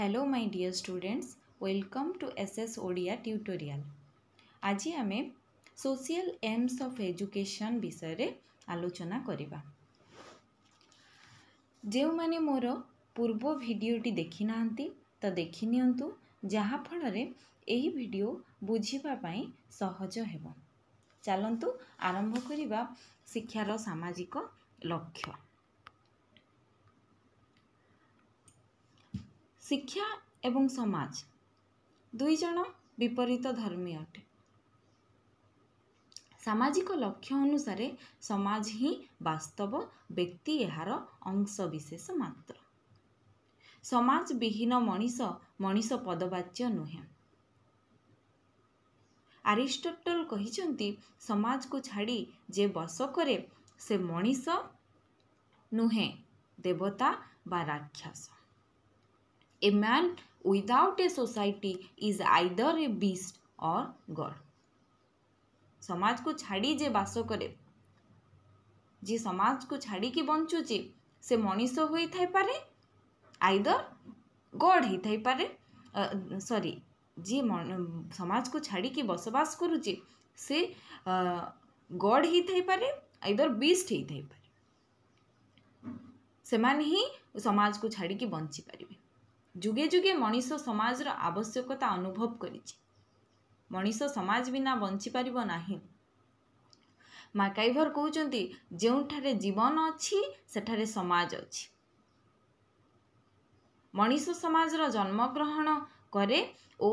Hello my dear students welcome to S S Odia tutorial ଆଜି ଆମେ social AIIMS of education ବିଷୟରେ ଆଲୋଚନା କରିବା ଯେଉଁମାନେ ମୋର ପୂର୍ବ ଭିଡ଼ିଓଟି ଦେଖିନାହାନ୍ତି ତ ଦେଖିନିଅନ୍ତୁ ଯାହାଫଳରେ ଏହି ଭିଡ଼ିଓ ବୁଝିବା ପାଇଁ ସହଜ ହେବ ଚାଲନ୍ତୁ ଆରମ୍ଭ କରିବା ଶିକ୍ଷାର ସାମାଜିକ ଲକ୍ଷ୍ୟ शिक्षा एज दुईजना विपरीत धर्मी अटे समाजिक लक्ष्य अनुसार समाज हिँड वास्तव व्यक्ति यहाँ अंश विशेष समाज समाजविहीन मनिस मनिस पदवाच्य नुहेँ आरिष्टटल सम छाडी जे वस करेस मुहेँ देवता वा राक्षस a man without a society is either a beast or god समाज को छाड़ी जे बास करे जे समाज को छाड़ी की बंचुचे से मनीष हो पारे आइदर गड हो पारे सॉरी जी समाज को छाड़ी की बसवास करुचे से गड ही थी पारे आइदर बीस्ट ही थी पारे से ही समाज को छाड़ी की बची पारे ଯୁଗେ ଯୁଗେ ମଣିଷ ସମାଜର ଆବଶ୍ୟକତା ଅନୁଭବ କରିଛି ମଣିଷ ସମାଜ ବିନା ବଞ୍ଚିପାରିବ ନାହିଁ ମାକାଇଭର କହୁଛନ୍ତି ଯେଉଁଠାରେ ଜୀବନ ଅଛି ସେଠାରେ ସମାଜ ଅଛି ମଣିଷ ସମାଜର ଜନ୍ମଗ୍ରହଣ କରେ ଓ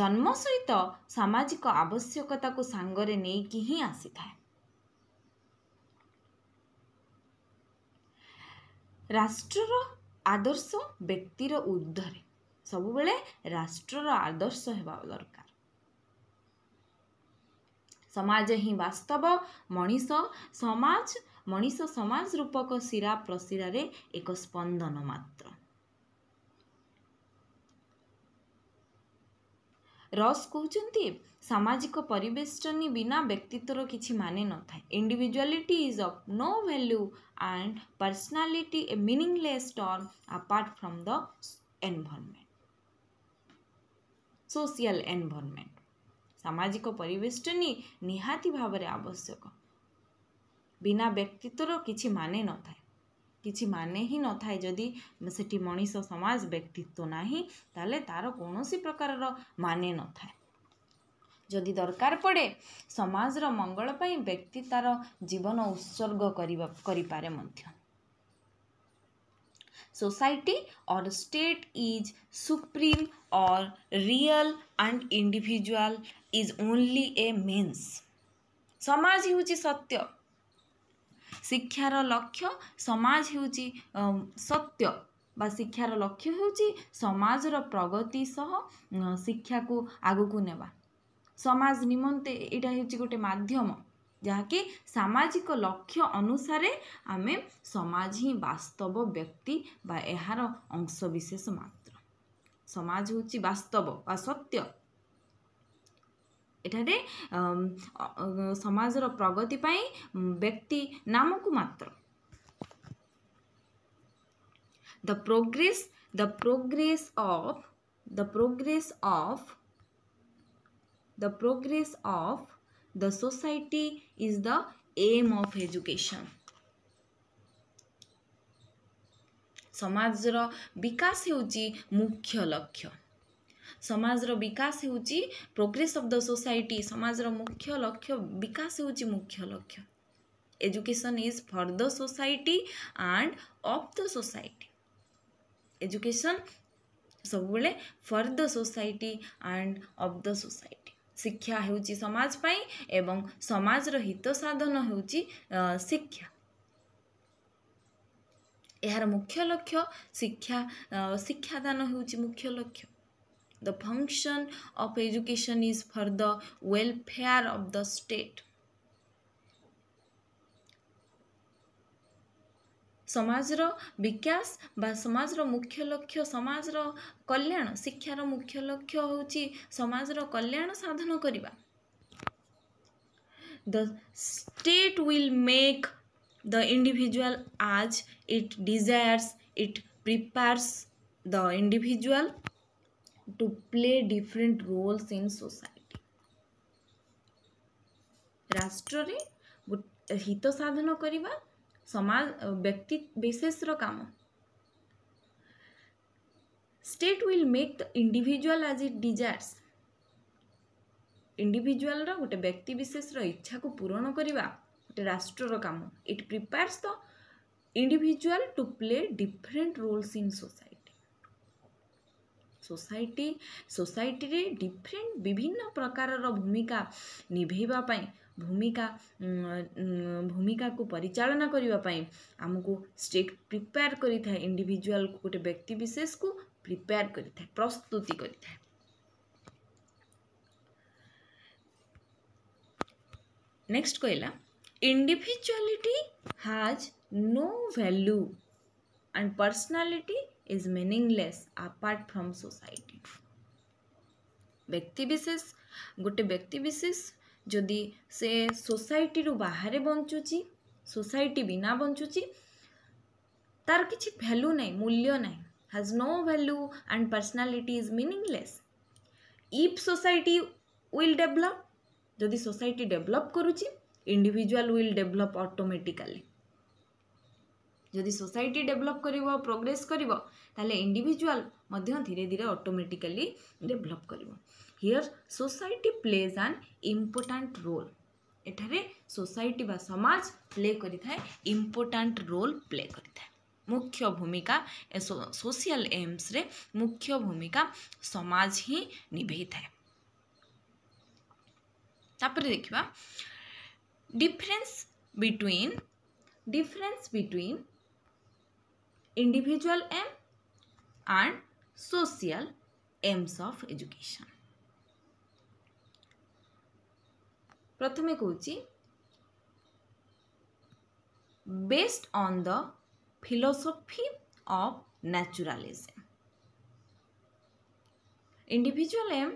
ଜନ୍ମ ସହିତ ସାମାଜିକ ଆବଶ୍ୟକତାକୁ ସାଙ୍ଗରେ ନେଇକି ହିଁ ଆସିଥାଏ ରାଷ୍ଟ୍ରର ଆଦର୍ଶ ବ୍ୟକ୍ତିର ଉର୍ଦ୍ଧ୍ୱରେ ସବୁବେଳେ ରାଷ୍ଟ୍ରର ଆଦର୍ଶ ହେବା ଦରକାର ସମାଜ ହିଁ ବାସ୍ତବ ମଣିଷ ସମାଜ ମଣିଷ ସମାଜ ରୂପକ ଶିରା ପ୍ରଶିରାରେ ଏକ ସ୍ପନ୍ଦନ ମାତ୍ର ରସ୍ କହୁଛନ୍ତି ସାମାଜିକ ପରିବେଷ୍ଟନୀ ବିନା ବ୍ୟକ୍ତିତ୍ୱର କିଛି ମାନେ ନଥାଏ individuality is of no value and personality a meaningless term apart from the environment social environment ସାମାଜିକ ପରିବେଷ୍ଟନୀ ନିହାତି ଭାବରେ ଆବଶ୍ୟକ ବିନା ବ୍ୟକ୍ତିତ୍ୱର କିଛି ମାନେ ନଥାଏ किसी मान ही न था जदि से मनीष समाज व्यक्तित्व ना तो तार कौन प्रकार मान न था जदि दरकार पड़े समाज मंगलपी व्यक्ति तार जीवन उत्सर्ग करपे सोसाइटी और स्टेट इज सुप्रीम और real and individual is only a means समाज हूँ सत्य ଶିକ୍ଷାର ଲକ୍ଷ୍ୟ ସମାଜ ହେଉଛି ସତ୍ୟ ବା ଶିକ୍ଷାର ଲକ୍ଷ୍ୟ ହେଉଛି ସମାଜର ପ୍ରଗତି ସହ ଶିକ୍ଷାକୁ ଆଗକୁ ନେବା ସମାଜ ନିମନ୍ତେ ଏଇଟା ହେଉଛି ଗୋଟେ ମାଧ୍ୟମ ଯାହାକି ସାମାଜିକ ଲକ୍ଷ୍ୟ ଅନୁସାରେ ଆମେ ସମାଜ ହିଁ ବାସ୍ତବ ବ୍ୟକ୍ତି ବା ଏହାର ଅଂଶବିଶେଷ ମାତ୍ର ସମାଜ ହେଉଛି ବାସ୍ତବ ବା ସତ୍ୟ यठार समाज प्रगति पाई व्यक्ति नाम को मात्र the progress the progress of the progress of the progress of the society is the aim of education समाज विकास हो मुख्य लक्ष्य ସମାଜର ବିକାଶ ହେଉଛି ପ୍ରୋଗ୍ରେସ୍ ଅଫ୍ ଦ ସୋସାଇଟି ସମାଜର ମୁଖ୍ୟ ଲକ୍ଷ୍ୟ ବିକାଶ ହେଉଛି ମୁଖ୍ୟ ଲକ୍ଷ୍ୟ education is for the society and of the society education ସବୁବେଳେ for the society and of the society ଶିକ୍ଷା ହେଉଛି ସମାଜ ପାଇଁ ଏବଂ ସମାଜର ହିତ ସାଧନ ହେଉଛି ଶିକ୍ଷା ଏହାର ମୁଖ୍ୟ ଲକ୍ଷ୍ୟ ଶିକ୍ଷା ଶିକ୍ଷାଦାନ ହେଉଛି ମୁଖ୍ୟ ଲକ୍ଷ୍ୟ the function of education is for the welfare of the state ସମାଜର ବିକାଶ ବା ସମାଜର ମୁଖ୍ୟ ଲକ୍ଷ୍ୟ ସମାଜର କଲ୍ୟାଣ ଶିକ୍ଷାର ମୁଖ୍ୟ ଲକ୍ଷ୍ୟ ହେଉଛି ସମାଜର କଲ୍ୟାଣ ସାଧନ କରିବା the state will make the individual as it desires it prepares the individual to play different roles in society. রাষ্ট্রে হিত সাধন করা সমাজ ব্যক্তি বিশেষর কাম state will make the individual as it desires ইন্ডিভিজুয়ালর গোটে ব্যক্তি বিশেষর ইচ্ছাকু পূরণ করা গোটে রাষ্ট্রর কাম it prepares the individual to play different roles in society society society रे डिफरेंट विभिन्न प्रकार भूमिका निभेवाई भूमिका भूमिका को परिचालना करने आम स्टेट प्रिपेयर करें इंडिविजुआल को गोटे व्यक्ति विशेष को प्रिपेयर करें प्रस्तुति करें नेक्स्ट कहला individuality has no value and personality is meaningless apart from society ବ୍ୟକ୍ତି ବିଶେଷ ଗୋଟେ ବ୍ୟକ୍ତି ବିଶେଷ ଯଦି ସେ ସୋସାଇଟିରୁ ବାହାରେ ବଞ୍ଚୁଛି ସୋସାଇଟି ବିନା ବଞ୍ଚୁଛି ତାର କିଛି ଭ୍ୟାଲ୍ୟୁ ନାହିଁ ମୂଲ୍ୟ ନାହିଁ has no value and personality is meaningless if society will develop ଯଦି ସୋସାଇଟି ଡେଭଲପ୍ କରୁଛି ଇଣ୍ଡିଭିଜୁଆଲ୍ ୱିଲ୍ ଡେଭଲପ୍ ଅଟୋମେଟିକାଲି ଯଦି ସୋସାଇଟି ଡେଭଲପ୍ କରିବ ପ୍ରୋଗ୍ରେସ୍ କରିବ ତାହେଲେ ଇଣ୍ଡିଭିଜୁଆଲ୍ ମଧ୍ୟ ଧୀରେ ଧୀରେ ଅଟୋମେଟିକାଲି ଡେଭଲପ୍ କରିବ here society plays an important role ଏଠାରେ ସୋସାଇଟି ବା ସମାଜ ପ୍ଲେ କରିଥାଏ ଇମ୍ପୋର୍ଟାଣ୍ଟ ରୋଲ୍ ପ୍ଲେ କରିଥାଏ ମୁଖ୍ୟ ଭୂମିକା ସୋସିଆଲ ଏମ୍ସରେ ମୁଖ୍ୟ ଭୂମିକା ସମାଜ ହିଁ ନିଭେଇଥାଏ ତାପରେ ଦେଖିବା difference between difference between individual aim and social aims of education. প্রথমে কৌছি based on the philosophy of naturalism individual aim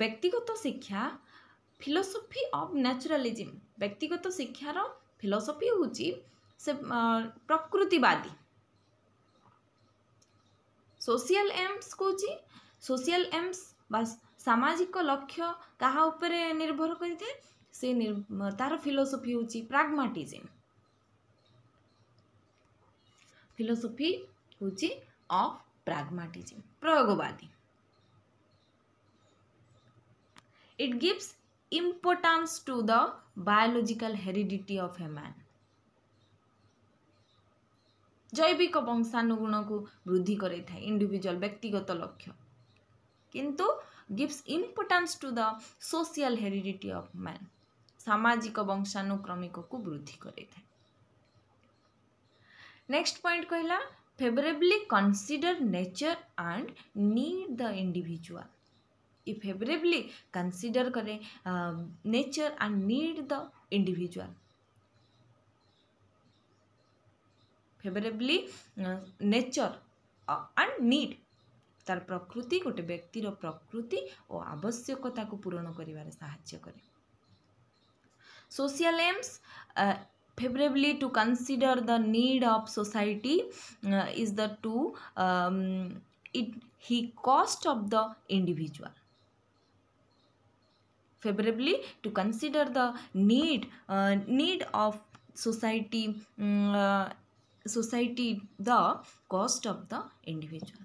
ব্যক্তিগত শিক্ষা ফিলোসফি অফ ন্যাচুরালিজম ব্যক্তিগত শিক্ষার ফিলোসফি ହେଉଛି ସେ ପ୍ରକୃତିବାଦୀ ସୋସିଆଲ ଏମ୍ସ କହୁଛି ସୋସିଆଲ ଏମ୍ସ ବା ସାମାଜିକ ଲକ୍ଷ୍ୟ କାହା ଉପରେ ନିର୍ଭର କରିଥାଏ ସେ ତାର ଫିଲୋସଫି ହେଉଛି ପ୍ରାଗମାଟିଜିମ୍ ଫିଲୋସଫି ହେଉଛି ଅଫ୍ ପ୍ରାଗମାଟିଜିମ୍ ପ୍ରୟୋଗବାଦୀ it gives importance to the biological heredity of a man जैविक वंशानुगुण को वृद्धि कराई इंडिविजुअल व्यक्तिगत लक्ष्य किंतु gives importance to the social heredity of man सामाजिक वंशानुक्रमिक को वृद्धि कराई था नेक्स्ट पॉइंट कहला favourably consider nature and need the individual ये फेवरेबली कंसीडर करे nature and need the individual favourably nature and need तार प्रकृति गोटे व्यक्तिर प्रकृति और आवश्यकता को पूरण करें social aims favourably to consider the need of society is the to it he cost of the individual favourably to consider the need need of society society the cost of the individual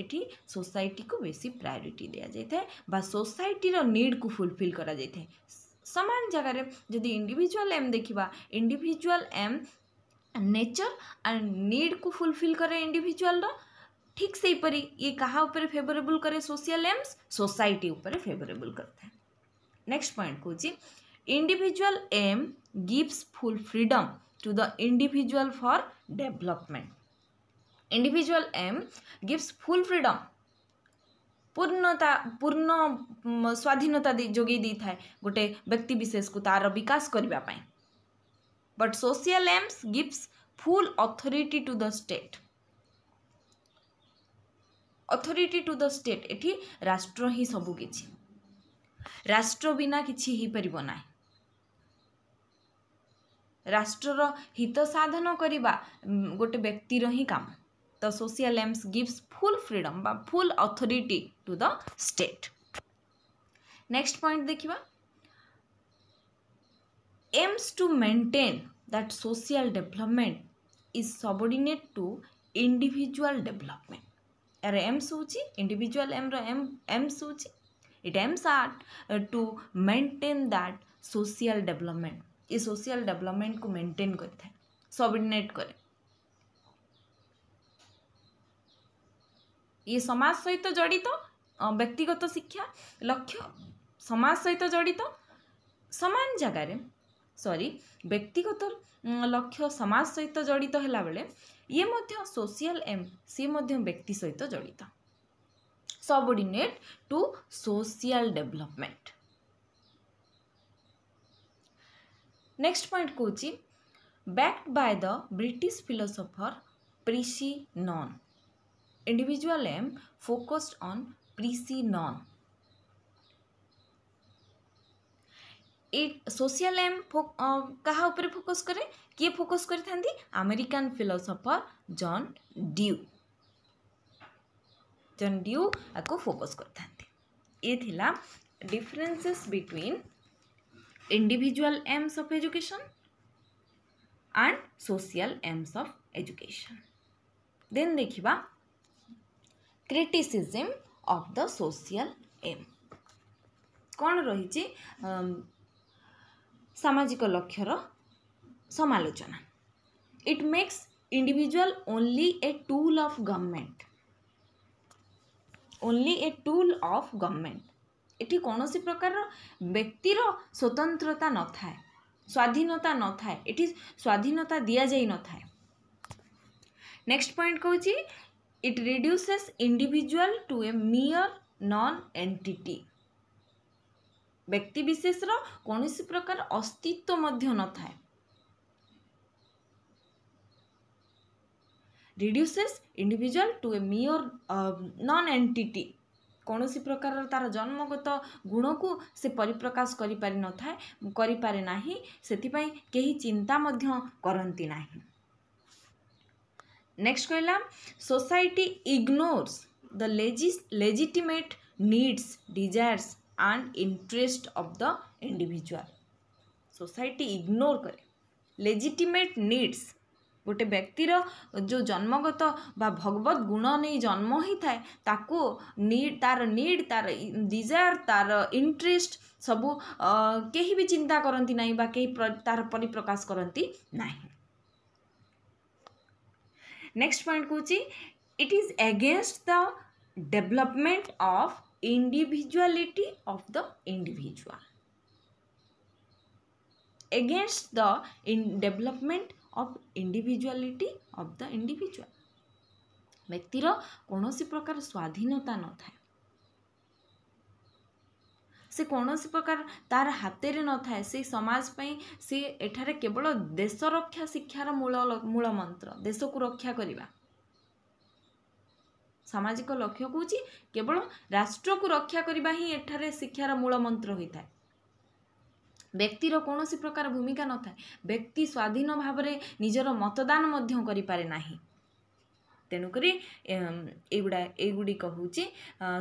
eighty society को बेसी priority दिया जाए थे बा society रो need को fulfil करा जाए थे समान जगह जदि इंडिविजुअल एम देखा individual aim nature and need को फुलफिल करे इंडिविजुअल रो ठीक से हीपरी ये कहा ऊपर फेवरेबल करे सोशल एम्स सोसाइटी ऊपर फेवरेबल करता है नेक्स्ट पॉइंट कौन individual aim gives full freedom to the individual for development. Individual aim gives full freedom ପୂର୍ଣ୍ଣତା ପୂର୍ଣ୍ଣ ସ୍ୱାଧୀନତା ଯୋଗାଇ ଦେଇଥାଏ ଗୋଟେ ବ୍ୟକ୍ତିବିଶେଷକୁ ତା'ର ବିକାଶ କରିବା ପାଇଁ but social aims gives full authority to the state authority to the state ଏଠି ରାଷ୍ଟ୍ର ହିଁ ସବୁ କିଛି ରାଷ୍ଟ୍ର ବିନା କିଛି ହେଇପାରିବ ନାହିଁ ରାଷ୍ଟ୍ରର ହିତ ସାଧନ କରିବା ଗୋଟେ ବ୍ୟକ୍ତିର ହିଁ କାମ ତ social aims gives full freedom ବା full authority to the state next point ଦେଖିବା aims to maintain that social development is subordinate to individual development ଏହାର ଏମ୍ସ ହେଉଛି ଇଣ୍ଡିଭିଜୁଆଲ୍ ଏମ୍ର ଏମ୍ ଏମ୍ସ ହେଉଛି it aims are to maintain that social development ये social development को maintain करें subordinate कै ये समाज सहित जड़ित व्यक्तिगत शिक्षा लक्ष्य समाज सहित जड़ित सामान जगार सरी व्यक्तिगत लक्ष्य समाज सहित जड़ित है ये सोशल एम सी व्यक्ति सहित जड़ित subordinate to social development next point କହୁଛି backed by the British philosopher Percy Nunn individual M focused on preci non. ଏଇ ସୋସିଆଲ ଏମ୍ କାହା ଉପରେ ଫୋକସ୍ କରେ କିଏ ଫୋକସ୍ କରିଥାନ୍ତି American philosopher John Dewey John Dewey ଆକୁ ଫୋକସ୍ କରିଥାନ୍ତି ଏ ଥିଲା differences between individual aims of education and social aims of education. Then देखिबा criticism of the social aim. କ'ଣ ରହିଛି ସାମାଜିକ ଲକ୍ଷ୍ୟର समालोचना it makes individual only a tool of government only a tool of government ଏଠି କୌଣସି ପ୍ରକାରର ବ୍ୟକ୍ତିର ସ୍ୱତନ୍ତ୍ରତା ନଥାଏ ସ୍ୱାଧୀନତା ନଥାଏ ଏଠି ସ୍ୱାଧୀନତା ଦିଆଯାଇ ନଥାଏ ନେକ୍ସଟ ପଏଣ୍ଟ କହୁଛି it reduces individual to a mere non entity ବ୍ୟକ୍ତିବିଶେଷର କୌଣସି ପ୍ରକାର ଅସ୍ତିତ୍ୱ ମଧ୍ୟ ନଥାଏ reduces individual to a mere non entity कौनसी प्रकार तार जन्मगत गुण को से परिप्रकाश करे ना से चिंता करती ना नेक्स्ट कहला society ignores the legitimate needs desires and interest of the individual society ignore करे लेजिटिमेट नीड्स ଗୋଟେ ବ୍ୟକ୍ତିର ଯେଉଁ ଜନ୍ମଗତ ବା ଭଗବତ ଗୁଣ ନେଇ ଜନ୍ମ ହୋଇଥାଏ ତାକୁ ନିଡ୍ ତାର ନିଡ୍ ତାର ଡିଜାୟାର ତାର ଇଣ୍ଟରେଷ୍ଟ ସବୁ କେହି ବି ଚିନ୍ତା କରନ୍ତି ନାହିଁ ବା କେହି ତାର ପରିପ୍ରକାଶ କରନ୍ତି ନାହିଁ ନେକ୍ସଟ ପଏଣ୍ଟ କହୁଛି it is against the development of individuality of the individual against the in development of individuality of the individual ବ୍ୟକ୍ତିର କୌଣସି ପ୍ରକାର ସ୍ୱାଧୀନତା ନଥାଏ ସେ କୌଣସି ପ୍ରକାର ତାର ହାତରେ ନଥାଏ ସେ ସମାଜ ପାଇଁ ସେ ଏଠାରେ କେବଳ ଦେଶ ରକ୍ଷା ଶିକ୍ଷାର ମୂଳ ମୂଳ ମନ୍ତ୍ର ଦେଶକୁ ରକ୍ଷା କରିବା ସାମାଜିକ ଲକ୍ଷ୍ୟ କହୁଛି କେବଳ ରାଷ୍ଟ୍ରକୁ ରକ୍ଷା କରିବା ହିଁ ଏଠାରେ ଶିକ୍ଷାର ମୂଳ ମନ୍ତ୍ର ହୋଇଥାଏ ବ୍ୟକ୍ତିର କୌଣସି ପ୍ରକାର ଭୂମିକା ନଥାଏ ବ୍ୟକ୍ତି ସ୍ୱାଧୀନ ଭାବରେ ନିଜର ମତଦାନ ମଧ୍ୟ କରିପାରେ ନାହିଁ ତେଣୁକରି ଏଗୁଡ଼ା ଏଗୁଡ଼ିକ ହେଉଛି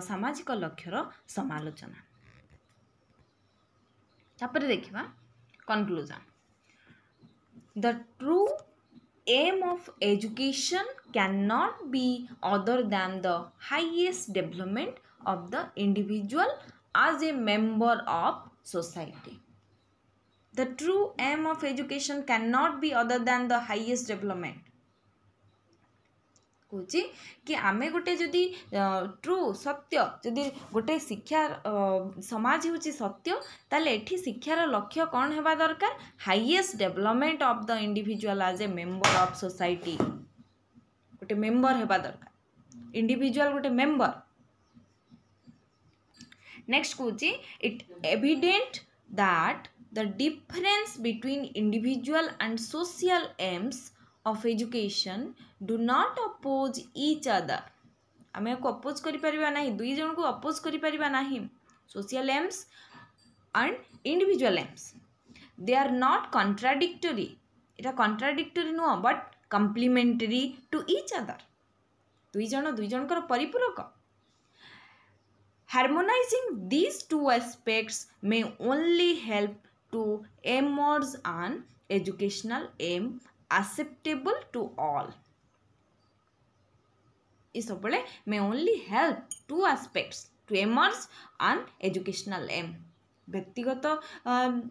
ସାମାଜିକ ଲକ୍ଷ୍ୟର ସମାଲୋଚନା ତାପରେ ଦେଖିବା conclusion the true aim of education cannot be other than the highest development of the individual as a member of society The true aim of education cannot be other than the highest development. କହୁଛି କି ଆମେ ଗୋଟେ ଯଦି true ସତ୍ୟ ଯଦି ଗୋଟେ ଶିକ୍ଷା ସମାଜ ହେଉଛି ସତ୍ୟ ତାହେଲେ ଏଠି ଶିକ୍ଷାର ଲକ୍ଷ୍ୟ କ'ଣ ହେବା ଦରକାର highest development of the individual as a member of society ଗୋଟେ ମେମ୍ବର ହେବା ଦରକାର ଇଣ୍ଡିଭିଜୁଆଲ୍ ଗୋଟେ ମେମ୍ବର ନେକ୍ସଟ କହୁଛି it evident that the difference between individual and social aims of education do not oppose each other आम आपको oppose करना दुईज को अपोज कर करना social aims and individual aims they are not contradictory इटा कंट्राडिक्टरी नुह but complementary to each other दुईज दुईज परिपूरक harmonising this two aspects may only help to aim modes on educational aim acceptable to all is obole may only help two aspects to aimers on educational aim ବ୍ୟକ୍ତିଗତ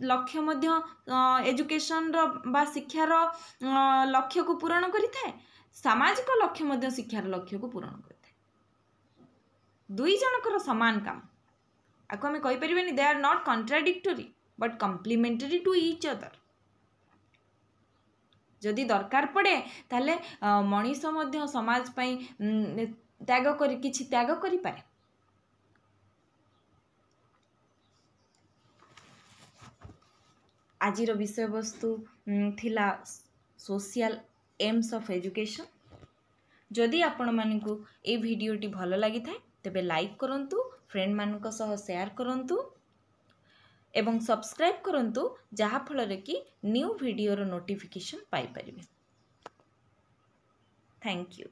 ଲକ୍ଷ୍ୟ ମଧ୍ୟ ଏଜୁକେସନର ବା ଶିକ୍ଷାର ଲକ୍ଷ୍ୟକୁ ପୂରଣ କରିଥାଏ ସାମାଜିକ ଲକ୍ଷ୍ୟ ମଧ୍ୟ ଶିକ୍ଷାର ଲକ୍ଷ୍ୟକୁ ପୂରଣ କରିଥାଏ ଦୁଇ ଜଣଙ୍କର ସମାନ କାମ ଆକୁ ଆମେ କହିପାରିବାନି they are not contradictory but complementary to each other ଯଦି ଦରକାର ପଡ଼େ ତାହେଲେ ମଣିଷ ମଧ୍ୟ ସମାଜ ପାଇଁ ତ୍ୟାଗ କରି କିଛି ତ୍ୟାଗ କରିପାରେ ଆଜିର ବିଷୟବସ୍ତୁ ଥିଲା ସୋସିଆଲ ଏମ୍ସ ଅଫ୍ ଏଜୁକେସନ୍ ଯଦି ଆପଣମାନଙ୍କୁ ଏଇ ଭିଡ଼ିଓଟି ଭଲ ଲାଗିଥାଏ ତେବେ ଲାଇକ୍ କରନ୍ତୁ ଫ୍ରେଣ୍ଡମାନଙ୍କ ସହ ସେୟାର କରନ୍ତୁ ଏବଂ ସବସ୍କ୍ରାଇବ୍ କରନ୍ତୁ ଯାହାଫଳରେ କି ନ୍ୟୁ ଭିଡ଼ିଓର ନୋଟିଫିକେସନ୍ ପାଇପାରିବେ ଥ୍ୟାଙ୍କ ୟୁ